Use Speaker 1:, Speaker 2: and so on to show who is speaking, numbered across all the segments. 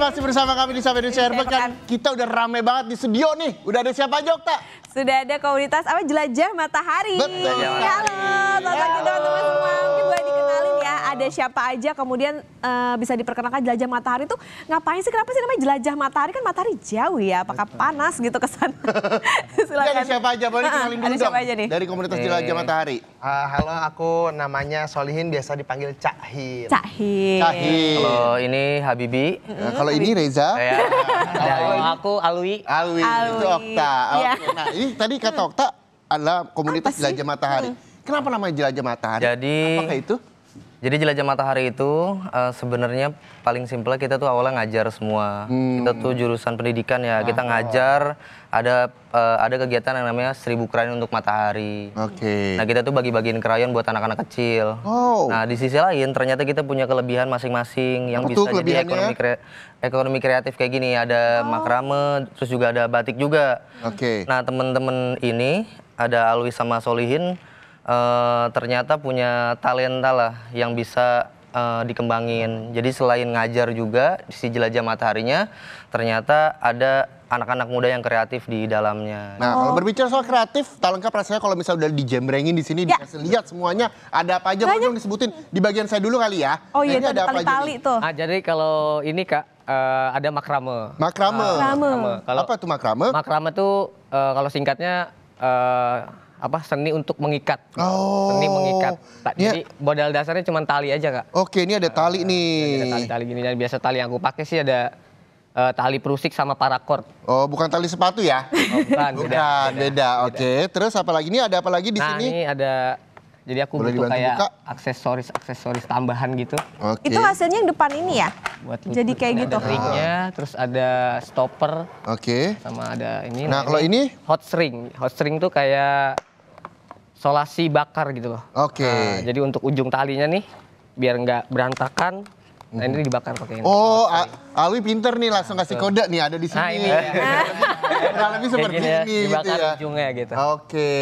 Speaker 1: masih bersama kami di Sampai Indonesia kan kita udah rame banget di studio nih. Udah ada siapa aja Okta?
Speaker 2: Sudah ada komunitas apa jelajah matahari.
Speaker 1: Betul.
Speaker 2: Halo, selamat pagi teman-teman semua. Ada siapa aja kemudian eh, bisa diperkenalkan jelajah matahari itu ngapain sih? Kenapa sih namanya jelajah matahari? Kan matahari jauh ya, apakah panas gitu ke sana?
Speaker 1: Ini ada siapa aja? Boleh dikenalin dulu
Speaker 2: Ada siapa
Speaker 1: dong.
Speaker 2: aja nih?
Speaker 1: Dari komunitas Jelajah Matahari.
Speaker 3: Ah, halo, aku namanya Solihin, biasa dipanggil Hin.
Speaker 1: Cahil.
Speaker 4: Kalau ini Habibi.
Speaker 1: Nah, kalau ini Reza.
Speaker 4: Ya. Kalau aku Alwi.
Speaker 1: Alwi,
Speaker 2: Alwi.
Speaker 1: itu Okta.
Speaker 2: Iya.
Speaker 1: Oke, Nah, ini tadi kata Okta adalah komunitas? Jelajah Matahari. Kenapa namanya Jelajah Matahari?
Speaker 4: Jadi-
Speaker 1: Apakah itu?
Speaker 4: Jadi jelajah matahari itu eh, sebenarnya paling simpel kita tuh awalnya ngajar semua. Kita tuh jurusan pendidikan ya. Kita ngajar ada eh, ada kegiatan yang namanya seribu krayon untuk matahari.
Speaker 1: Oke.
Speaker 4: Nah kita tuh bagi-bagiin krayon buat anak-anak kecil.
Speaker 1: Oh.
Speaker 4: Nah di sisi lain ternyata kita punya kelebihan masing-masing yang
Speaker 1: Apa
Speaker 4: bisa jadi ekonomi kre- ekonomi kreatif kayak gini. Ada makrame, terus juga ada batik juga.
Speaker 1: Oke.
Speaker 4: Nah temen-temen ini ada Alwi sama Solihin eh, ternyata punya talenta lah yang bisa eh, dikembangin. Jadi selain ngajar juga di si jelajah mataharinya ternyata ada anak-anak muda yang kreatif di dalamnya.
Speaker 1: Nah, kalau berbicara soal kreatif, tak lengkap rasanya kalau misalnya udah dijembrengin di sini,
Speaker 2: Ya.
Speaker 1: dikasih lihat semuanya ada apa aja, boleh dong disebutin di bagian saya dulu kali ya.
Speaker 2: Oh
Speaker 1: Nah,
Speaker 2: iya,
Speaker 1: ini ada apa aja nih?
Speaker 2: tuh.
Speaker 5: Ah, jadi kalau ini kak eh, ada makrame.
Speaker 1: Makrame.
Speaker 2: Makrame.
Speaker 5: Kalau
Speaker 1: apa tuh makrame?
Speaker 5: makrame tuh eh, kalau singkatnya eh, apa seni untuk mengikat.
Speaker 1: Oh.
Speaker 5: Seni mengikat. Tak-
Speaker 1: Iya.
Speaker 5: Jadi modal dasarnya cuma tali aja kak.
Speaker 1: Oke, ini ada tali
Speaker 5: Ada
Speaker 1: nih.
Speaker 5: tali-tali gini dan biasa tali yang aku pakai sih ada eh, tali perusik sama paracord.
Speaker 1: Oh, bukan tali sepatu ya?
Speaker 5: Oh, bukan, beda,
Speaker 1: Bukan, beda.
Speaker 5: beda.
Speaker 1: Oke, terus apa lagi? Ini ada apa lagi di
Speaker 5: nah
Speaker 1: sini?
Speaker 5: ini ada jadi aku
Speaker 1: Boleh
Speaker 5: butuh kayak
Speaker 1: buka?
Speaker 5: aksesoris aksesoris tambahan gitu
Speaker 1: Oke.
Speaker 2: Itu hasilnya yang depan ini ya?
Speaker 5: buat
Speaker 2: Jadi kayak
Speaker 5: Ini
Speaker 2: gitu.
Speaker 5: Ada ringnya, terus ada stopper
Speaker 1: Oke.
Speaker 5: sama ada ini.
Speaker 1: Nah, kalau ini?
Speaker 5: hot string. Hot string tuh kayak solasi bakar gitu loh.
Speaker 1: Oke.
Speaker 5: Nah, jadi untuk ujung talinya nih biar nggak berantakan, nah ini dibakar pakai ini.
Speaker 1: Oh, A- Alwi pinter nih langsung kasih kode nih ada di sini.
Speaker 5: Nah, ini.
Speaker 1: Kurang lebih
Speaker 5: Kayak
Speaker 1: seperti
Speaker 5: gini ya,
Speaker 1: ini gitu
Speaker 5: dibakar
Speaker 1: ya.
Speaker 5: ujungnya gitu.
Speaker 1: Oke.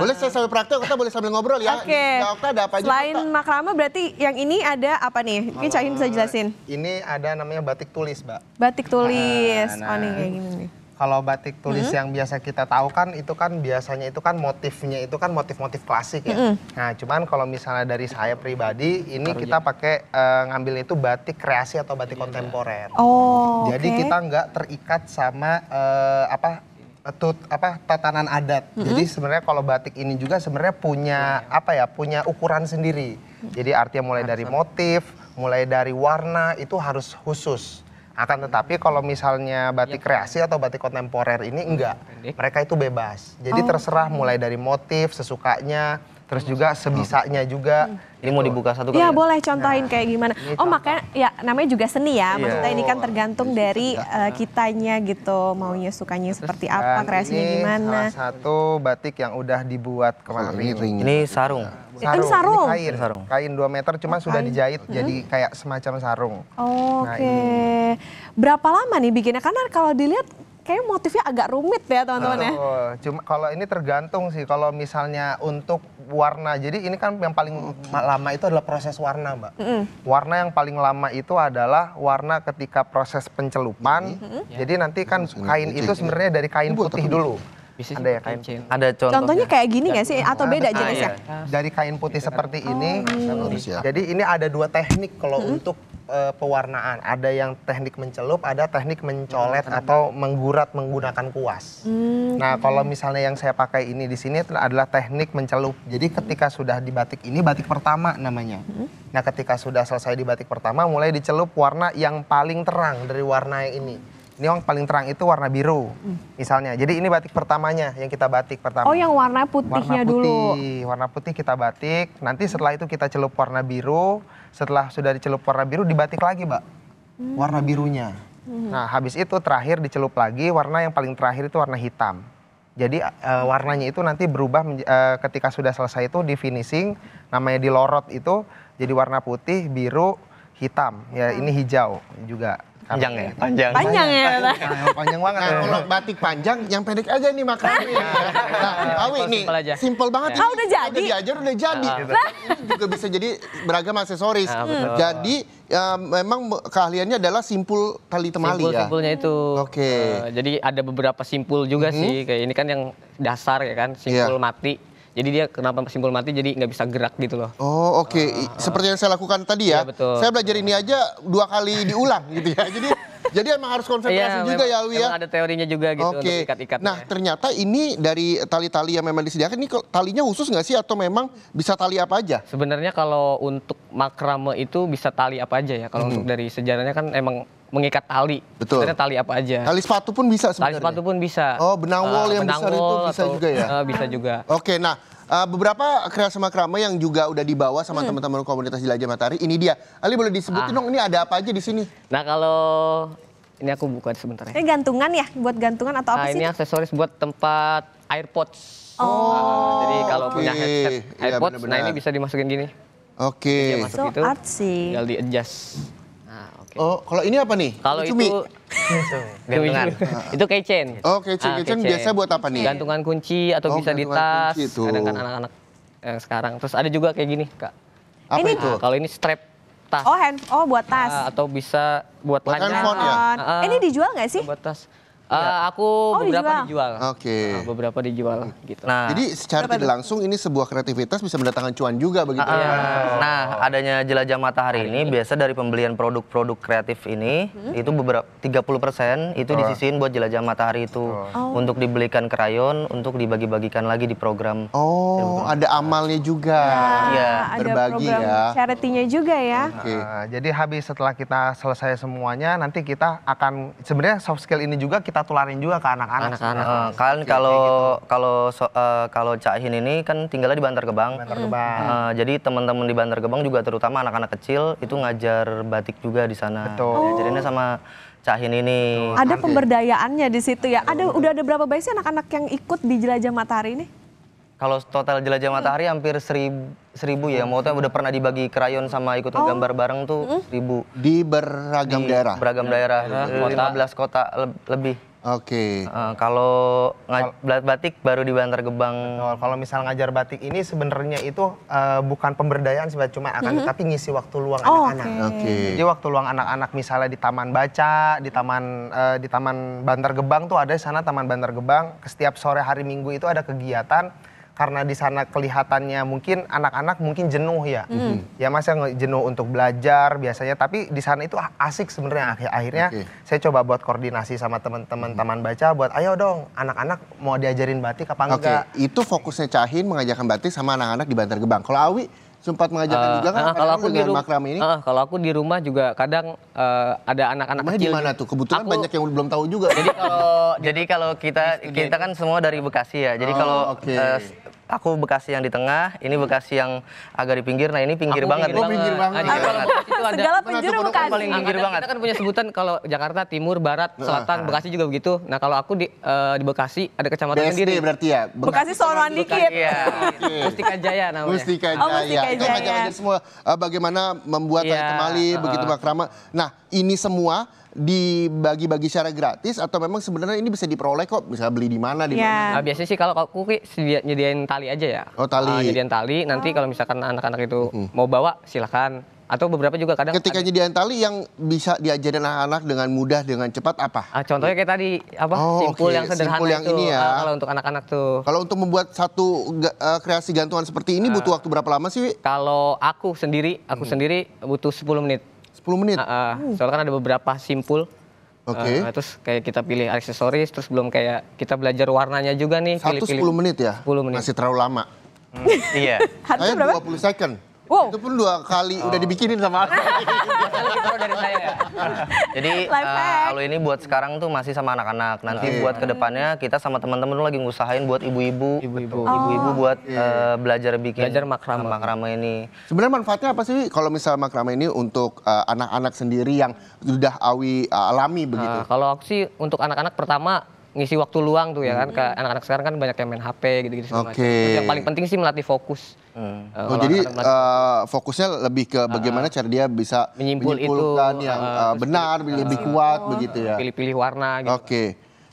Speaker 1: Boleh saya sambil praktek, kita boleh sambil ngobrol ya.
Speaker 2: Oke.
Speaker 1: Okta ada apa aja?
Speaker 2: Selain makrame berarti yang ini ada apa nih? Mungkin Cak Hin bisa jelasin.
Speaker 3: Ini ada namanya batik tulis, Mbak.
Speaker 2: Batik tulis.
Speaker 3: Nah,
Speaker 2: Oh nih kayak gini nih.
Speaker 3: Kalau batik tulis yang biasa kita tahu kan itu kan biasanya itu kan motifnya itu kan motif-motif klasik ya. Nah, cuman kalau misalnya dari saya pribadi ini kita pakai eh, ngambil itu batik kreasi atau batik kontemporer.
Speaker 2: Oh,
Speaker 3: Jadi
Speaker 2: oke.
Speaker 3: kita nggak terikat sama eh, apa tut apa tatanan adat. Jadi sebenarnya kalau batik ini juga sebenarnya punya apa ya punya ukuran sendiri. Jadi artinya mulai dari motif, mulai dari warna itu harus khusus. Akan tetapi kalau misalnya batik kreasi atau batik kontemporer ini enggak. Mereka itu bebas. Jadi terserah mulai dari motif sesukanya, terus juga sebisanya juga.
Speaker 4: Ini mau dibuka satu kali.
Speaker 2: Iya
Speaker 4: ya?
Speaker 2: boleh contohin kayak gimana.
Speaker 3: ini
Speaker 2: Oh makanya ya namanya juga seni ya.
Speaker 4: Iya.
Speaker 2: Maksudnya ini kan tergantung dari eh, kitanya gitu. Maunya sukanya seperti apa,
Speaker 3: Dan
Speaker 2: kreasinya
Speaker 3: ini
Speaker 2: gimana.
Speaker 3: Salah satu batik yang udah dibuat kemarin.
Speaker 1: ini ring.
Speaker 4: Ini sarung.
Speaker 2: ini sarung?
Speaker 3: kain,
Speaker 4: Ini sarung.
Speaker 3: kain 2 meter cuma sudah dijahit jadi kayak semacam sarung.
Speaker 2: Oke.
Speaker 3: Nah,
Speaker 2: Berapa lama nih bikinnya? Karena kalau dilihat kayak motifnya agak rumit ya teman-teman ya.
Speaker 3: Oh, cuma kalau ini tergantung sih kalau misalnya untuk warna. Jadi ini kan yang paling ma- lama itu adalah proses warna, Mbak. Warna yang paling lama itu adalah warna ketika proses pencelupan. Jadi nanti kan kain itu sebenarnya dari kain putih dulu.
Speaker 5: Bisa
Speaker 3: Ada ya kain
Speaker 5: chain.
Speaker 4: Ada contohnya.
Speaker 2: Contohnya kayak gini nggak sih? Atau beda
Speaker 4: Ah,
Speaker 2: jenisnya?
Speaker 4: iya.
Speaker 3: dari kain putih seperti ini.
Speaker 1: Ya.
Speaker 3: Jadi ini ada dua teknik kalau untuk eh, pewarnaan. Ada yang teknik mencelup, ada teknik mencolet atau menggurat menggunakan kuas. Nah, kalau misalnya yang saya pakai ini di sini adalah teknik mencelup. Jadi ketika sudah di batik ini batik pertama namanya. Nah, ketika sudah selesai di batik pertama mulai dicelup warna yang paling terang dari warna yang ini. Ini yang paling terang itu warna biru. Misalnya. Jadi ini batik pertamanya yang kita batik pertama
Speaker 2: Oh yang warna
Speaker 3: warna
Speaker 2: putihnya
Speaker 3: putih,
Speaker 2: dulu.
Speaker 3: warna putih kita batik. Nanti setelah itu kita celup warna biru. Setelah sudah dicelup warna biru dibatik lagi, Mbak. Warna birunya. Nah, habis itu terakhir dicelup lagi warna yang paling terakhir itu warna hitam. Jadi eh, warnanya itu nanti berubah eh, ketika sudah selesai itu di finishing namanya di lorot itu jadi warna putih, biru, hitam. Ya, ini hijau juga.
Speaker 4: Panjang ya? Panjang.
Speaker 2: Panjang ya.
Speaker 3: Nah, panjang banget.
Speaker 1: Nah, kalau batik panjang, yang pendek aja nih makramnya. Nah, Awi nih,
Speaker 5: Simpel aja.
Speaker 1: simpel banget. Ini.
Speaker 2: udah jadi?
Speaker 1: Udah diajar, udah jadi. Ini juga bisa jadi beragam aksesoris.
Speaker 5: Ah, betul.
Speaker 1: Jadi ya, memang keahliannya adalah simpul tali temali
Speaker 5: simpul
Speaker 1: ya.
Speaker 5: simpulnya itu.
Speaker 1: Oke.
Speaker 5: Eh, jadi ada beberapa simpul juga sih. Kayak ini kan yang dasar ya kan, simpul
Speaker 1: Iya.
Speaker 5: mati. Jadi dia kenapa simpul mati jadi nggak bisa gerak gitu loh.
Speaker 1: Oh oke, I- seperti yang saya lakukan tadi ya.
Speaker 5: Iya, betul.
Speaker 1: Saya belajar ini aja dua kali diulang gitu ya. Jadi jadi emang harus konsentrasi juga
Speaker 5: memang-
Speaker 1: ya Awi ya.
Speaker 5: ada teorinya juga gitu untuk
Speaker 1: Oke.
Speaker 5: ikat-ikatnya.
Speaker 1: Nah ternyata ini dari tali-tali yang memang disediakan ini talinya khusus nggak sih atau memang bisa tali apa aja?
Speaker 5: Sebenarnya kalau untuk makrame itu bisa tali apa aja ya. Kalau untuk dari sejarahnya kan emang mengikat tali.
Speaker 1: Hmm. Betul.
Speaker 5: Sebenarnya tali apa aja.
Speaker 1: Tali sepatu pun bisa
Speaker 5: Tali
Speaker 1: sebenarnya.
Speaker 5: sepatu pun bisa.
Speaker 1: Oh, benang wol
Speaker 5: Eh,
Speaker 1: yang
Speaker 5: benang
Speaker 1: besar itu
Speaker 5: wol
Speaker 1: bisa juga ya?
Speaker 5: eh, bisa juga.
Speaker 1: Oke, nah uh, beberapa kreasi makrame yang juga udah dibawa sama teman-teman komunitas Jelajah Matahari. Ini dia. Ali boleh disebutin
Speaker 5: Ah.
Speaker 1: dong ini ada apa aja di sini?
Speaker 5: Nah kalau ini aku buka sebentar ya.
Speaker 2: Ini gantungan ya, buat gantungan atau apa
Speaker 5: Nah
Speaker 2: sih?
Speaker 5: ini aksesoris buat tempat AirPods. Oh. jadi kalau punya
Speaker 1: Oke.
Speaker 5: headset
Speaker 1: Iya,
Speaker 5: AirPods, nah
Speaker 1: benar-benar.
Speaker 5: ini bisa dimasukin gini.
Speaker 1: Oke.
Speaker 5: Masuk
Speaker 2: So
Speaker 5: itu,
Speaker 2: artsy.
Speaker 5: tinggal di adjust.
Speaker 1: Oh, kalau ini apa nih?
Speaker 5: Kalau
Speaker 1: Cumi.
Speaker 5: itu
Speaker 4: Gantungan.
Speaker 5: itu keychain.
Speaker 1: Oh, keychain.
Speaker 5: Ah,
Speaker 1: Keychain biasa buat apa nih?
Speaker 5: Gantungan kunci atau
Speaker 1: Oh,
Speaker 5: bisa di tas. Kadang kan anak-anak yang sekarang. Terus ada juga kayak gini, Kak.
Speaker 1: Apa
Speaker 2: Ini-
Speaker 1: itu?
Speaker 5: Nah, kalau ini strap tas.
Speaker 2: Oh hand, oh buat tas.
Speaker 5: Ah, atau bisa buat,
Speaker 1: Buat
Speaker 5: lanyard.
Speaker 1: handphone ya?
Speaker 5: Ah, ah.
Speaker 2: Ini dijual nggak sih?
Speaker 5: Buat tas. Ah, aku
Speaker 2: Oh,
Speaker 5: beberapa
Speaker 2: dijual.
Speaker 5: dijual.
Speaker 1: Oke.
Speaker 5: Ah, beberapa dijual gitu.
Speaker 4: Nah,
Speaker 1: Jadi secara tidak langsung ini sebuah kreativitas bisa mendatangkan cuan juga begitu.
Speaker 4: Ah,
Speaker 1: ya?
Speaker 4: Nah, adanya jelajah matahari ini biasa dari pembelian produk-produk kreatif ini itu beberapa 30% itu disisihin buat jelajah matahari itu untuk dibelikan krayon untuk dibagi-bagikan lagi di program.
Speaker 1: Oh, ada amalnya juga.
Speaker 4: Iya,
Speaker 2: ada
Speaker 1: berbagi
Speaker 2: program
Speaker 1: ya.
Speaker 2: charity-nya juga ya.
Speaker 1: Oke.
Speaker 3: Nah, jadi habis setelah kita selesai semuanya, nanti kita akan sebenarnya soft skill ini juga kita tularin juga ke anak-anak.
Speaker 5: Anak-anak.
Speaker 4: Eh, kan kalau kalau so- eh, kalau Cak Hin ini kan tinggalnya di Bantar Gebang.
Speaker 3: Bantar Gebang.
Speaker 4: Eh, jadi teman-teman di Bantar Gebang juga terutama anak-anak kecil itu ngajar batik juga di sana.
Speaker 3: Betul.
Speaker 4: Diajarinnya sama Cak Hin ini.
Speaker 2: Ada pemberdayaannya di situ ya. Ada udah ada berapa banyak sih anak-anak yang ikut di jelajah matahari ini?
Speaker 4: Kalau total jelajah matahari hampir seribu, seribu ya. Maksudnya udah pernah dibagi krayon sama ikut ngegambar bareng tuh seribu.
Speaker 1: Di beragam
Speaker 4: Di
Speaker 1: daerah.
Speaker 4: Beragam daerah.
Speaker 5: kota.
Speaker 4: 15 kota le- lebih.
Speaker 1: Oke.
Speaker 4: Eh, kalau nga- belat batik baru di Bantar Gebang.
Speaker 3: Kalau misal ngajar batik ini sebenarnya itu eh, bukan pemberdayaan sih, cuma akan tapi ngisi waktu luang
Speaker 2: Oh,
Speaker 3: anak-anak.
Speaker 2: oke.
Speaker 1: Oke.
Speaker 3: Jadi waktu luang anak-anak misalnya di taman baca, di taman eh, di taman Bantar Gebang tuh ada di sana taman Bantar Gebang. Setiap sore hari Minggu itu ada kegiatan karena di sana kelihatannya mungkin anak-anak mungkin jenuh ya. Ya masa nge- jenuh untuk belajar biasanya tapi di sana itu asik sebenarnya Akhir- akhirnya
Speaker 1: Oke.
Speaker 3: saya coba buat koordinasi sama teman-teman taman baca buat ayo dong anak-anak mau diajarin batik apa
Speaker 1: Oke,
Speaker 3: enggak.
Speaker 1: itu fokusnya Cahin mengajarkan batik sama anak-anak di Bantar Gebang. Kalau Awi sempat mengajarkan juga kan
Speaker 5: Ah, kalau aku di
Speaker 1: dengan
Speaker 5: rumah
Speaker 1: makrame ini?
Speaker 5: kalau aku di rumah juga kadang eh, ada anak-anak kecil.
Speaker 1: di mana tuh? Kebetulan
Speaker 5: Aku-
Speaker 1: banyak yang belum tahu juga.
Speaker 4: Jadi kalau jadi kalau kita kita kan semua dari Bekasi ya. Jadi
Speaker 1: Oh,
Speaker 4: kalau
Speaker 1: oke.
Speaker 4: eh, aku Bekasi yang di tengah, ini Bekasi yang agak di pinggir. Nah, ini pinggir
Speaker 5: Aku
Speaker 4: banget.
Speaker 1: Oh, pinggir banget.
Speaker 4: Pinggir banget.
Speaker 5: Bekasi itu ada
Speaker 2: Segala penjuru Bekasi.
Speaker 4: paling pinggir banget.
Speaker 5: Kita kan punya sebutan kalau Jakarta Timur, Barat, Selatan, Bekasi juga begitu. Nah kalau aku di eh, di Bekasi ada kecamatan
Speaker 1: BSD
Speaker 5: sendiri.
Speaker 1: berarti ya?
Speaker 2: Bekasi sonoan dikit.
Speaker 4: Iya.
Speaker 5: Mustika Jaya namanya.
Speaker 1: Mustika
Speaker 2: Oh,
Speaker 1: Jaya.
Speaker 2: Mustika
Speaker 1: Itu
Speaker 2: Jaya.
Speaker 1: ngajar-ngajar semua uh, bagaimana membuat
Speaker 5: Iya,
Speaker 1: temali,
Speaker 5: uh-uh.
Speaker 1: begitu makrama. Nah, ini semua dibagi-bagi secara gratis atau memang sebenarnya ini bisa diperoleh kok? Bisa beli di mana di mana?
Speaker 2: Ya.
Speaker 5: Nah, biasanya sih kalau aku sedia- nyediain tali aja ya.
Speaker 1: Oh, tali.
Speaker 5: Ah, nyediain tali. Nanti kalau misalkan anak-anak itu mau bawa silakan. Atau beberapa juga kadang
Speaker 1: Ketika
Speaker 5: ada-
Speaker 1: nyediain tali yang bisa diajarin anak-anak dengan mudah dengan cepat apa?
Speaker 5: Ah, contohnya kayak tadi apa
Speaker 1: Oh,
Speaker 5: simpul
Speaker 1: oke.
Speaker 5: yang sederhana
Speaker 1: Simpul yang
Speaker 5: itu
Speaker 1: ini ya.
Speaker 5: Ah, kalau untuk anak-anak tuh.
Speaker 1: Kalau untuk membuat satu uh, kreasi gantungan seperti ini butuh waktu berapa lama sih? Wi?
Speaker 5: Kalau aku sendiri, aku
Speaker 1: Hmm.
Speaker 5: sendiri butuh 10 menit.
Speaker 1: 10 menit.
Speaker 5: Ah, ah. soalnya kan ada beberapa simpul.
Speaker 1: Oke.
Speaker 5: Ah, terus kayak kita pilih aksesoris, terus belum kayak kita belajar warnanya juga nih.
Speaker 1: Satu
Speaker 5: pilih-pilih.
Speaker 1: 10 menit ya?
Speaker 5: 10 menit.
Speaker 1: Masih terlalu lama.
Speaker 4: Iya.
Speaker 2: Harusnya
Speaker 1: Saya
Speaker 2: berapa?
Speaker 1: 20 second.
Speaker 2: Wow.
Speaker 1: Itu pun dua kali udah dibikinin sama aku.
Speaker 5: Dari saya ya.
Speaker 4: Jadi eh, kalau ini buat sekarang tuh masih sama anak-anak. Nanti buat ke depannya kita sama teman-teman lagi ngusahain buat ibu-ibu,
Speaker 5: Ibu-ibu.
Speaker 4: ibu-ibu buat eh, belajar bikin
Speaker 5: Belajar makrame.
Speaker 4: makrame ini.
Speaker 1: Sebenarnya manfaatnya apa sih kalau misalnya makrame ini untuk uh, anak-anak sendiri yang sudah awi uh, alami begitu?
Speaker 5: Nah, kalau aku sih untuk anak-anak pertama ngisi waktu luang tuh ya kan ke anak-anak sekarang kan banyak yang main HP gitu-gitu.
Speaker 1: Oke.
Speaker 5: Terus yang paling penting sih melatih fokus. Eh,
Speaker 1: Oh,
Speaker 5: kalau
Speaker 1: jadi eh, fokusnya lebih ke bagaimana cara dia bisa
Speaker 5: Menyimpul itu,
Speaker 1: menyimpulkan yang
Speaker 5: terus
Speaker 1: benar, lebih kuat begitu ya.
Speaker 5: pilih-pilih warna gitu.
Speaker 1: Oke,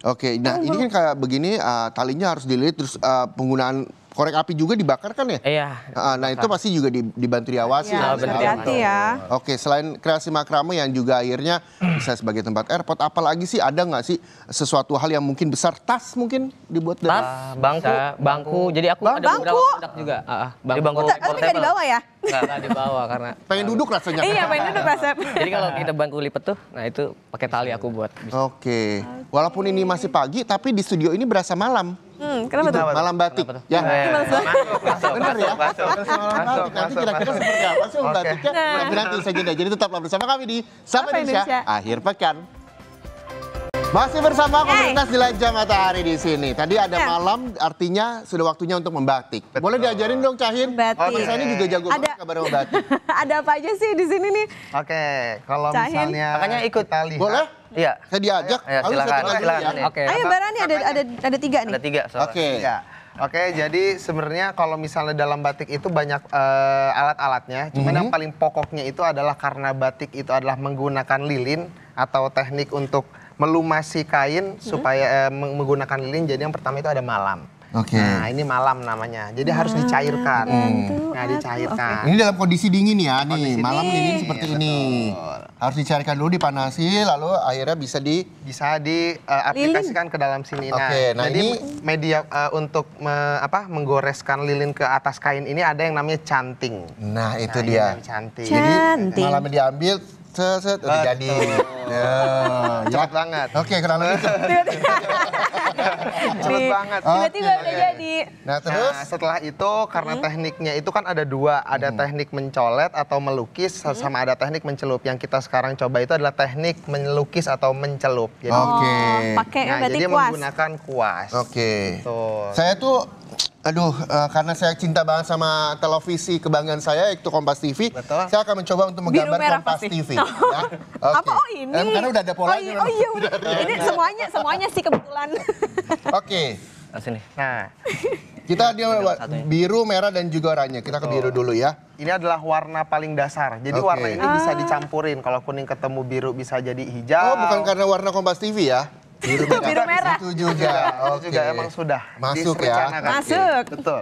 Speaker 1: oke. Nah ini kan kayak begini, eh, talinya harus dililit, terus eh, penggunaan korek api juga dibakar kan ya?
Speaker 5: Iya.
Speaker 1: Ah, nah itu pasti juga di- dibantu diawasi.
Speaker 2: Ya,
Speaker 1: kan?
Speaker 5: benar.
Speaker 2: hati-hati ya.
Speaker 1: Oke, selain kreasi makrame yang juga akhirnya bisa sebagai tempat airport, apalagi sih ada nggak sih sesuatu hal yang mungkin besar tas mungkin dibuat dari
Speaker 5: Tas,
Speaker 4: bangku.
Speaker 5: bangku. Jadi aku ada
Speaker 2: Bangku.
Speaker 5: beberapa produk juga. Ah, ah,
Speaker 4: Jadi bangku.
Speaker 2: Tapi nggak dibawa ya?
Speaker 5: Nggak, nggak dibawa karena
Speaker 1: pengen duduk rasanya.
Speaker 2: Iya, main duduk Rasep.
Speaker 5: jadi kalau kita bangku lipat tuh, nah itu pakai tali aku buat.
Speaker 1: Oke, walaupun ini masih pagi, tapi di studio ini berasa malam.
Speaker 2: Hmm, kenapa tuh?
Speaker 1: Malam batik, ya. Benar ya?
Speaker 3: Masuk,
Speaker 1: Berasa malam
Speaker 3: masuk,
Speaker 1: batik. Nanti
Speaker 3: masuk,
Speaker 1: kira-kira
Speaker 3: masuk.
Speaker 1: seperti apa sih
Speaker 3: Oke.
Speaker 1: batiknya? Tapi nanti saja deh. Jadi tetaplah bersama kami di Sapa Indonesia,
Speaker 2: Indonesia.
Speaker 1: akhir pekan. Masih bersama komunitas Jelajah Matahari di sini. Tadi ada
Speaker 2: Ya.
Speaker 1: malam, artinya sudah waktunya untuk membatik. Boleh diajarin dong, Cahin?
Speaker 2: Batik.
Speaker 1: Oh, Saya ini juga jago
Speaker 2: Ada-
Speaker 1: banget kabar membatik.
Speaker 2: Ada apa aja sih di sini nih?
Speaker 3: Oke, kalau
Speaker 2: Cahin.
Speaker 3: misalnya
Speaker 4: Makanya ikut.
Speaker 3: kita lihat,
Speaker 1: Boleh?
Speaker 4: Iya.
Speaker 1: Saya diajak.
Speaker 4: Ayo,
Speaker 1: saya
Speaker 4: silakan,
Speaker 1: dulu
Speaker 4: silakan.
Speaker 1: ya.
Speaker 4: Nih.
Speaker 5: Oke.
Speaker 2: Ayo Barani ada ada ada tiga nih.
Speaker 4: Ada tiga soalnya.
Speaker 1: Oke.
Speaker 3: Ya. Oke, jadi sebenarnya kalau misalnya dalam batik itu banyak eh, alat-alatnya, cuman yang paling pokoknya itu adalah karena batik itu adalah menggunakan lilin atau teknik untuk melumasi kain supaya eh, meng- menggunakan lilin. Jadi yang pertama itu ada malam.
Speaker 1: Oke.
Speaker 3: Nah, ini malam namanya. Jadi harus dicairkan. Nah, dicairkan.
Speaker 1: Ini dalam kondisi dingin ya nih.
Speaker 3: Kondisi
Speaker 1: Malam
Speaker 3: dingin,
Speaker 1: dingin seperti ini. Harus dicarikan dulu dipanasi lalu akhirnya bisa di
Speaker 3: bisa diaplikasikan ke dalam sini. Nah,
Speaker 1: Oke, nah
Speaker 3: jadi
Speaker 1: ini-
Speaker 3: media eh, untuk me- apa menggoreskan lilin ke atas kain ini ada yang namanya canting.
Speaker 1: Nah, itu
Speaker 3: Nah,
Speaker 1: dia.
Speaker 3: canting.
Speaker 2: Can-
Speaker 1: Jadi
Speaker 2: Cantik.
Speaker 1: malamnya diambil set set udah
Speaker 3: Betul.
Speaker 1: jadi. Ya, ya.
Speaker 3: Cepat banget.
Speaker 1: Oke, kurang lebih.
Speaker 3: Cepet
Speaker 2: Nih,
Speaker 3: banget.
Speaker 2: Tiba-tiba udah jadi.
Speaker 1: Nah, terus
Speaker 3: Nah, setelah itu karena tekniknya itu kan ada dua, ada teknik mencolet atau melukis sama ada teknik mencelup. Yang kita sekarang coba itu adalah teknik melukis atau mencelup. Jadi,
Speaker 1: Oke.
Speaker 2: Oh, pakai
Speaker 3: nah,
Speaker 2: berarti
Speaker 3: jadi
Speaker 2: kuas.
Speaker 3: menggunakan kuas.
Speaker 1: Oke.
Speaker 3: Betul.
Speaker 1: Saya tuh Aduh, eh, karena saya cinta banget sama televisi kebanggaan saya yaitu Kompas TV.
Speaker 3: Betul.
Speaker 1: Saya akan mencoba untuk
Speaker 2: Biru
Speaker 1: menggambar
Speaker 2: merah
Speaker 1: Kompas
Speaker 2: pasti.
Speaker 1: TV. ya. Oke.
Speaker 2: Apa? Oh ini.
Speaker 1: Em, karena udah ada
Speaker 2: Oh
Speaker 1: polanya.
Speaker 2: iya, oh, iya udah. Ini semuanya semuanya sih kebetulan.
Speaker 1: Oke.
Speaker 4: Nah, sini.
Speaker 3: Nah,
Speaker 1: Kita dia biru, merah dan juga oranye. Kita ke biru dulu ya.
Speaker 3: ini adalah warna paling dasar. Jadi
Speaker 1: Oke.
Speaker 3: warna ini bisa dicampurin. Kalau kuning ketemu biru bisa jadi hijau.
Speaker 1: Oh, bukan karena warna Kompas TV ya? Biru merah.
Speaker 2: Biru merah.
Speaker 1: Itu juga. Oke.
Speaker 3: juga emang sudah
Speaker 1: Masuk ya.
Speaker 2: Masuk.
Speaker 3: Betul.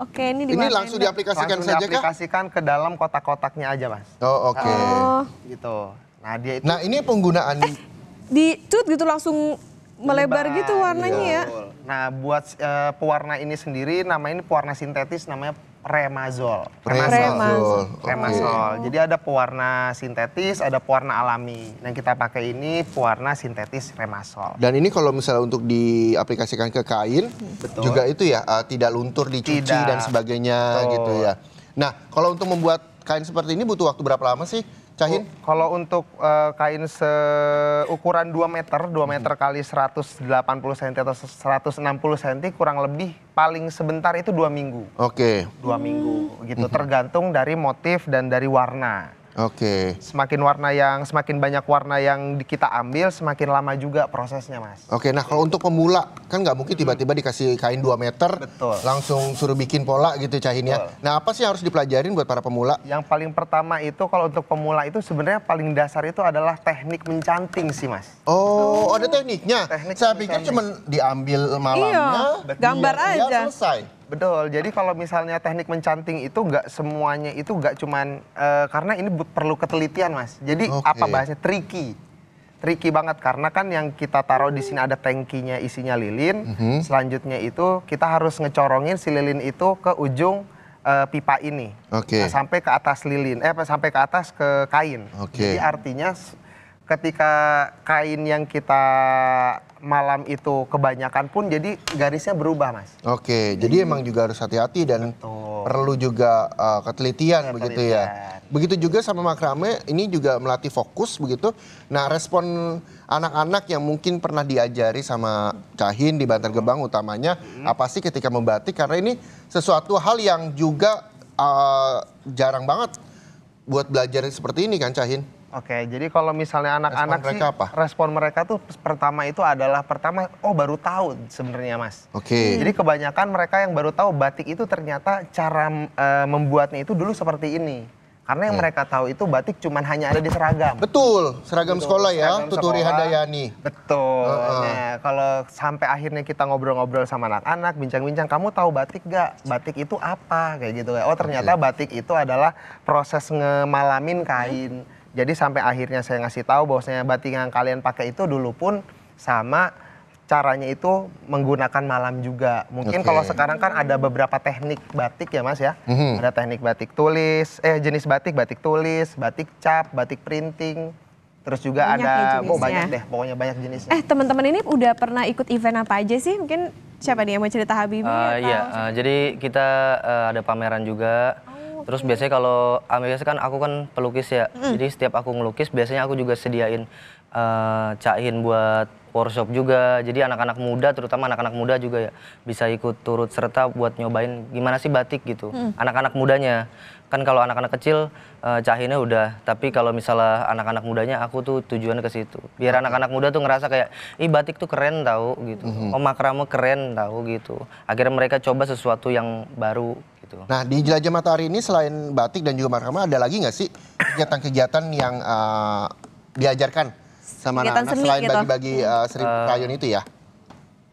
Speaker 2: Oke, ini
Speaker 1: Ini langsung diaplikasikan
Speaker 3: Langsung
Speaker 1: saja kah?
Speaker 3: diaplikasikan ke dalam kotak-kotaknya aja, Mas.
Speaker 1: Oh, oke.
Speaker 2: Oh,
Speaker 3: Gitu. Nah, dia itu
Speaker 1: Nah, ini penggunaan
Speaker 2: di cut gitu langsung melebar
Speaker 3: Menyebar,
Speaker 2: gitu warnanya ya.
Speaker 3: betul. Nah, buat eh, pewarna ini sendiri namanya ini pewarna sintetis namanya remazol.
Speaker 2: Remazol.
Speaker 3: Remazol. Jadi ada pewarna sintetis, ada pewarna alami. Yang kita pakai ini pewarna sintetis remazol.
Speaker 1: Dan ini kalau misalnya untuk diaplikasikan ke kain,
Speaker 3: Betul.
Speaker 1: juga itu ya uh, tidak luntur dicuci
Speaker 3: Tidak.
Speaker 1: dan sebagainya
Speaker 3: Betul.
Speaker 1: gitu ya. Nah, kalau untuk membuat kain seperti ini butuh waktu berapa lama sih, Cahin?
Speaker 3: Kalau untuk eh, kain seukuran 2 meter, 2 meter kali 180 cm atau 160 cm kurang lebih paling sebentar itu dua minggu.
Speaker 1: Oke,
Speaker 3: Dua minggu gitu, tergantung dari motif dan dari warna.
Speaker 1: Oke,
Speaker 3: Semakin warna yang semakin banyak warna yang kita ambil, semakin lama juga prosesnya, Mas.
Speaker 1: oke. Nah, kalau untuk pemula kan nggak mungkin tiba-tiba dikasih kain 2 meter,
Speaker 3: Betul.
Speaker 1: langsung suruh bikin pola gitu, Cahin ya.
Speaker 3: Betul.
Speaker 1: Nah, apa sih yang harus dipelajarin buat para pemula?
Speaker 3: Yang paling pertama itu kalau untuk pemula itu sebenarnya paling dasar itu adalah teknik mencanting sih, Mas.
Speaker 1: Oh, ada tekniknya.
Speaker 3: Teknik
Speaker 1: Saya pikir cuma diambil malamnya,
Speaker 2: Iya, gambar
Speaker 1: iya, iya,
Speaker 2: aja.
Speaker 1: selesai.
Speaker 3: Betul. Jadi kalau misalnya teknik mencanting itu nggak semuanya itu nggak cuman eh, karena ini perlu ketelitian, Mas. Jadi
Speaker 1: Oke.
Speaker 3: apa bahasnya tricky. Tricky banget karena kan yang kita taruh di sini ada tangkinya isinya lilin.
Speaker 1: Mhm.
Speaker 3: Selanjutnya itu kita harus ngecorongin si lilin itu ke ujung eh, pipa ini.
Speaker 1: Oke.
Speaker 3: Nah, sampai ke atas lilin, eh sampai ke atas ke kain.
Speaker 1: Oke.
Speaker 3: Jadi artinya ketika kain yang kita malam itu kebanyakan pun jadi garisnya berubah, Mas.
Speaker 1: Oke, jadi emang juga harus hati-hati dan
Speaker 3: Betul.
Speaker 1: perlu juga uh, ketelitian begitu ya.
Speaker 3: Ketelitian.
Speaker 1: Begitu juga sama makrame, ini juga melatih fokus begitu. Nah, respon anak-anak yang mungkin pernah diajari sama Cahin di Bantar Gebang utamanya apa sih ketika membatik karena ini sesuatu hal yang juga uh, jarang banget buat belajar seperti ini kan Cahin.
Speaker 3: Oke, jadi kalau misalnya anak-anak sih
Speaker 1: apa?
Speaker 3: respon mereka tuh pertama itu adalah pertama oh baru tahu sebenarnya Mas.
Speaker 1: Oke.
Speaker 3: Jadi kebanyakan mereka yang baru tahu batik itu ternyata cara eh, membuatnya itu dulu seperti ini. Karena yang mereka tahu itu batik cuman hanya ada di seragam.
Speaker 1: Betul, seragam sekolah ya,
Speaker 3: Seragam
Speaker 1: Tuturi
Speaker 3: sekolah.
Speaker 1: Handayani.
Speaker 3: Betul.
Speaker 1: Heeh.
Speaker 3: Nah, kalau sampai akhirnya kita ngobrol-ngobrol sama anak-anak, bincang-bincang, kamu tahu batik gak? Batik itu apa? Kayak gitu. Oh ternyata batik itu adalah proses ngemalamin kain. Jadi sampai akhirnya saya ngasih tahu bahwasanya batik yang kalian pakai itu dulu pun sama caranya itu menggunakan malam juga. Mungkin
Speaker 1: Oke.
Speaker 3: kalau sekarang kan ada beberapa teknik batik ya Mas ya.
Speaker 1: Mhm.
Speaker 3: Ada teknik batik tulis, eh jenis batik, batik tulis, batik cap, batik printing. Terus juga
Speaker 2: Banyak
Speaker 3: ada,
Speaker 2: ya
Speaker 3: oh banyak deh, pokoknya banyak jenisnya.
Speaker 2: Eh teman-teman ini udah pernah ikut event apa aja sih? Mungkin siapa nih yang mau cerita Habibie? Atau-
Speaker 4: iya, eh, jadi kita eh, ada pameran juga. Terus biasanya kalau biasanya kan aku kan pelukis ya. Jadi setiap aku ngelukis biasanya aku juga sediain eh, cain buat workshop juga. Jadi anak-anak muda terutama anak-anak muda juga ya bisa ikut turut serta buat nyobain gimana sih batik gitu. Anak-anak mudanya. Kan kalau anak-anak kecil eh, cahinnya udah, tapi kalau misalnya anak-anak mudanya aku tuh tujuannya ke situ. Biar anak-anak muda tuh ngerasa kayak, "Ih, batik tuh keren tahu gitu. Oh, makrame keren tahu gitu." Akhirnya mereka coba sesuatu yang baru gitu.
Speaker 1: Nah di Jelajah Matahari ini selain batik dan juga markama ada lagi nggak sih kegiatan-kegiatan yang eh, diajarkan sama
Speaker 2: Kegiatan
Speaker 1: anak-anak
Speaker 2: seni
Speaker 1: selain
Speaker 2: gitu.
Speaker 1: bagi-bagi eh, seri krayon itu ya?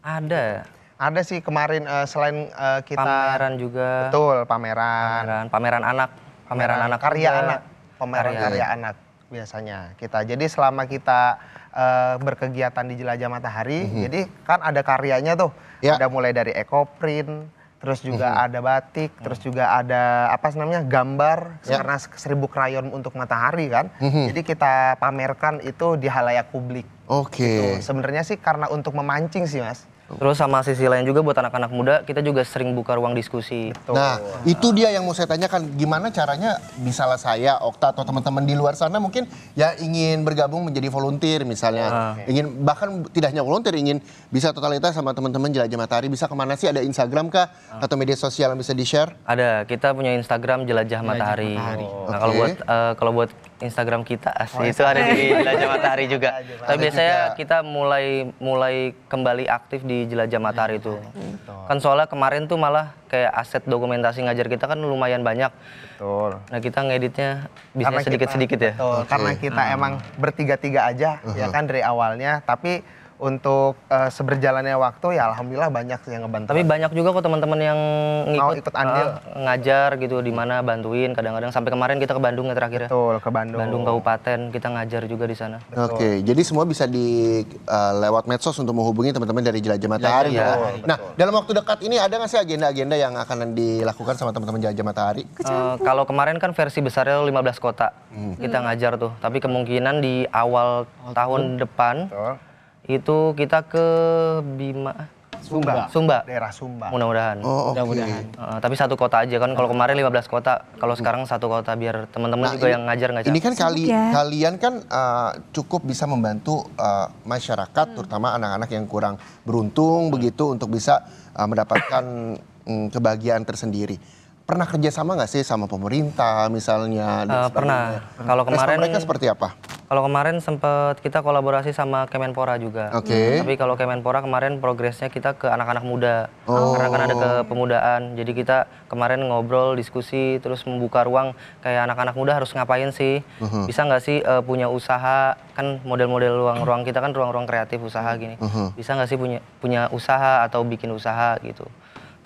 Speaker 4: Ada
Speaker 3: Ada sih kemarin eh, selain eh, kita
Speaker 4: pameran juga,
Speaker 3: betul pameran,
Speaker 4: pameran, pameran anak, pameran anak
Speaker 3: karya
Speaker 4: juga.
Speaker 3: anak, pameran
Speaker 4: Karya.
Speaker 3: karya anak biasanya kita. Jadi selama kita eh, berkegiatan di Jelajah Matahari, jadi kan ada karyanya tuh.
Speaker 1: Ya.
Speaker 3: Ada mulai dari ekoprint, terus juga ada batik, terus juga ada apa namanya gambar
Speaker 1: Ya.
Speaker 3: karena seribu krayon untuk matahari kan. Jadi kita pamerkan itu di halayak publik.
Speaker 1: Oke.
Speaker 3: Tuh, Sebenarnya sih karena untuk memancing sih mas.
Speaker 4: Terus sama sisi lain juga buat anak-anak muda, kita juga sering buka ruang diskusi.
Speaker 3: Tuh.
Speaker 1: Nah, itu dia yang mau saya tanyakan. Gimana caranya misalnya saya, Okta atau teman-teman di luar sana mungkin ya ingin bergabung menjadi volunteer misalnya. Ingin bahkan tidak hanya volunteer, ingin bisa totalitas sama teman-teman Jelajah Matahari. Bisa ke mana sih? Ada Instagram kah? Atau media sosial yang bisa di-share?
Speaker 4: Ada, kita punya Instagram Jelajah Matahari. Nah, kalau
Speaker 1: Oke.
Speaker 4: buat eh, kalau buat Instagram kita asli itu ada di Jelajah Matahari juga. Tapi biasanya
Speaker 1: juga.
Speaker 4: kita mulai mulai kembali aktif di Jelajah Matahari itu. Kan soalnya kemarin tuh malah kayak aset dokumentasi ngajar kita kan lumayan banyak.
Speaker 3: Betul.
Speaker 4: Nah, kita ngeditnya bisa sedikit-sedikit ya.
Speaker 3: Betul, karena kita emang bertiga-tiga aja ya kan dari awalnya, tapi untuk eh, seberjalannya waktu ya alhamdulillah banyak yang ngebantu.
Speaker 4: Tapi banyak juga kok teman-teman yang
Speaker 3: Mau
Speaker 4: ngikut
Speaker 3: ikut andil.
Speaker 4: eh, ngajar gitu di mana bantuin kadang-kadang sampai kemarin kita ke Bandung ya terakhir ya.
Speaker 3: Betul, ke Bandung.
Speaker 4: Bandung Kabupaten kita ngajar juga di sana.
Speaker 1: Oke, jadi semua bisa di uh, lewat medsos untuk menghubungi teman-teman dari Jelajah Matahari ya. Nah, dalam waktu dekat ini ada nggak sih agenda-agenda yang akan dilakukan sama teman-teman Jelajah Matahari?
Speaker 4: Eh, kalau kemarin kan versi besarnya 15 kota kita ngajar tuh, tapi kemungkinan di awal tahun depan
Speaker 3: Betul.
Speaker 4: Itu kita ke Bima,
Speaker 3: Sumba.
Speaker 4: Sumba,
Speaker 3: Daerah Sumba.
Speaker 4: mudah-mudahan.
Speaker 1: Oh, oke.
Speaker 5: Mudah-mudahan.
Speaker 4: Eh, tapi satu kota aja kan, kalau kemarin 15 kota, kalau sekarang satu kota biar teman-teman
Speaker 1: Nah,
Speaker 4: juga
Speaker 1: ini-
Speaker 4: yang ngajar nggak
Speaker 1: Ini kan kali
Speaker 2: ya.
Speaker 1: kalian kan uh, cukup bisa membantu uh, masyarakat, terutama anak-anak yang kurang beruntung begitu untuk bisa uh, mendapatkan mm, kebahagiaan tersendiri. Pernah kerjasama nggak sih sama pemerintah misalnya?
Speaker 4: Eh, pernah. Kalau
Speaker 1: Respon
Speaker 4: kemarin
Speaker 1: mereka seperti apa?
Speaker 4: Kalau kemarin sempat kita kolaborasi sama Kemenpora juga.
Speaker 1: Oke.
Speaker 4: Tapi kalau Kemenpora kemarin progresnya kita ke anak-anak muda. Karena kan ada kepemudaan. Jadi kita kemarin ngobrol, diskusi, terus membuka ruang kayak anak-anak muda harus ngapain sih? Bisa nggak sih eh, punya usaha? Kan model-model ruang-ruang kita kan ruang-ruang kreatif usaha gini. Bisa nggak sih punya punya usaha atau bikin usaha gitu?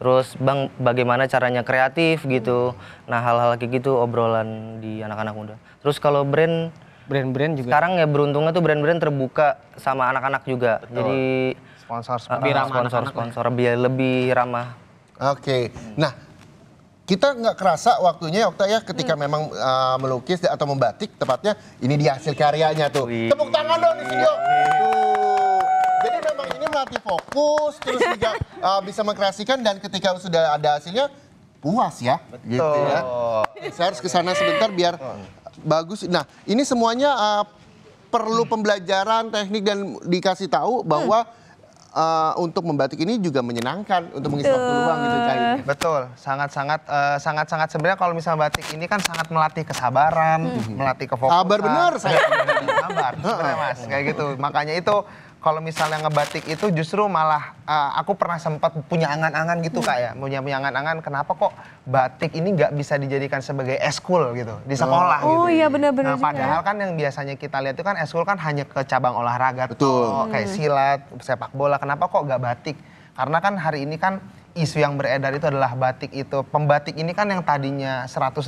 Speaker 4: Terus bang, bagaimana caranya kreatif gitu? Nah hal-hal kayak gitu obrolan di anak-anak muda. Terus kalau brand
Speaker 5: Brand-brand juga.
Speaker 4: sekarang ya beruntungnya tuh brand-brand terbuka sama anak-anak juga. Jadi
Speaker 3: Sponsor
Speaker 4: uh,
Speaker 3: sponsor.
Speaker 4: sponsor-sponsor biar lebih ramah.
Speaker 1: Oke. Nah, kita nggak kerasa waktunya Okta ya ketika memang uh, melukis atau membatik tepatnya ini dia hasil karyanya tuh.
Speaker 4: Wih.
Speaker 1: Tepuk tangan dong di studio. Tuh. Jadi memang ini melatih fokus terus juga uh, bisa mengkreasikan dan ketika sudah ada hasilnya puas ya. Gitu ya. Saya harus ke sana sebentar biar bagus. Nah, ini semuanya uh, perlu pembelajaran teknik dan dikasih tahu bahwa eh, untuk membatik ini juga menyenangkan untuk mengisi waktu luang gitu Cai.
Speaker 3: Betul, sangat-sangat eh, sangat-sangat sebenarnya kalau misalnya batik ini kan sangat melatih kesabaran, melatih kefokusan.
Speaker 1: Sabar bener, saya.
Speaker 3: Sabar, sebenarnya Mas, kayak gitu. Makanya itu kalau misalnya ngebatik itu justru malah eh, aku pernah sempat punya angan-angan gitu kak ya, punya punya angan-angan kenapa kok batik ini nggak bisa dijadikan sebagai eskul gitu di sekolah gitu.
Speaker 2: Oh iya benar-benar
Speaker 3: Nah,
Speaker 2: juga.
Speaker 3: padahal kan yang biasanya kita lihat itu kan eskul kan hanya ke cabang olahraga
Speaker 1: Betul.
Speaker 3: toh, kayak silat, sepak bola. Kenapa kok nggak batik? Karena kan hari ini kan isu yang beredar itu adalah batik itu. Pembatik ini kan yang tadinya 150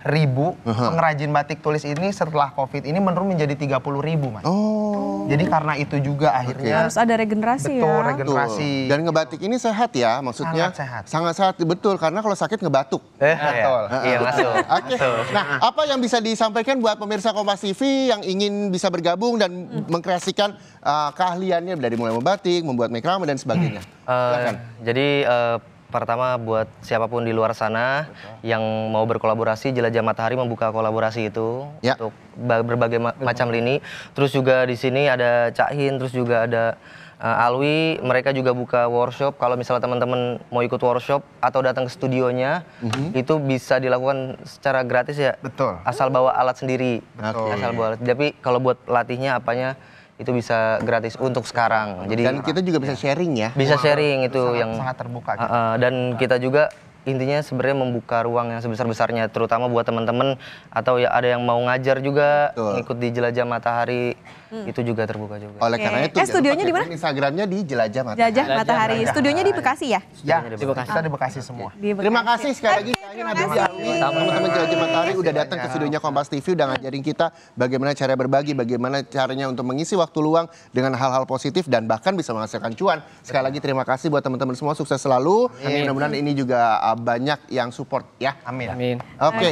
Speaker 3: ribu pengrajin batik tulis ini setelah covid ini menurun menjadi 30 ribu mas.
Speaker 1: Oh.
Speaker 3: Jadi karena itu juga akhirnya
Speaker 2: Harus ada regenerasi
Speaker 3: betul
Speaker 2: ya.
Speaker 3: regen- Generasi.
Speaker 1: Betul. Dan ngebatik ini sehat ya, maksudnya
Speaker 3: Sangat sehat.
Speaker 1: Sangat sehat, betul. Karena kalau sakit ngebatuk.
Speaker 4: Eh,
Speaker 3: Betul.
Speaker 4: Iya, iya masuk.
Speaker 1: Oke. Nah, apa yang bisa disampaikan buat pemirsa Kompas TV yang ingin bisa bergabung dan mengkreasikan uh, keahliannya dari mulai membatik, membuat makrame dan sebagainya?
Speaker 4: Eh,
Speaker 1: Silakan.
Speaker 4: jadi eh, pertama buat siapa pun di luar sana yang mau berkolaborasi Jelajah Matahari membuka kolaborasi itu
Speaker 1: Ya.
Speaker 4: untuk ba- berbagai ma- macam lini. Terus juga di sini ada Cak Hin, terus juga ada eh, Alwi, mereka juga buka workshop. Kalau misalnya teman-teman mau ikut workshop atau datang ke studionya, itu bisa dilakukan secara gratis ya.
Speaker 3: Betul.
Speaker 4: Asal bawa alat sendiri.
Speaker 1: Oke.
Speaker 4: Asal bawa alat. Tapi kalau buat latihnya apanya itu bisa gratis untuk sekarang. Jadi
Speaker 1: Dan kita juga bisa sharing ya.
Speaker 4: bisa sharing itu
Speaker 3: sangat-
Speaker 4: yang
Speaker 3: sangat terbuka
Speaker 4: Ah, ah, dan kita juga intinya sebenarnya membuka ruang yang sebesar besarnya terutama buat teman-teman atau ya ada yang mau ngajar juga
Speaker 1: Betul.
Speaker 4: ngikut di jelajah matahari itu juga terbuka juga
Speaker 1: Oleh karena itu
Speaker 2: Eh, studionya di mana?
Speaker 1: Instagramnya di Jelajah Mata.
Speaker 2: Jajah Matahari. Studionya di Bekasi ya?
Speaker 3: Ya,
Speaker 4: Di Bekasi.
Speaker 3: kita di Bekasi semua.
Speaker 2: Di
Speaker 1: Terima
Speaker 2: Bekasi.
Speaker 1: kasih sekali lagi
Speaker 2: terima
Speaker 1: teman-teman Jelajah Matahari udah datang ke studionya Kompas TV udah ngajarin kita bagaimana cara berbagi, bagaimana caranya untuk mengisi waktu luang dengan hal-hal positif dan bahkan bisa menghasilkan cuan. Sekali lagi terima kasih buat teman-teman semua sukses selalu. Mudah-mudahan ini juga uh, banyak yang support ya.
Speaker 3: Amin.
Speaker 5: Amin.
Speaker 1: Oke.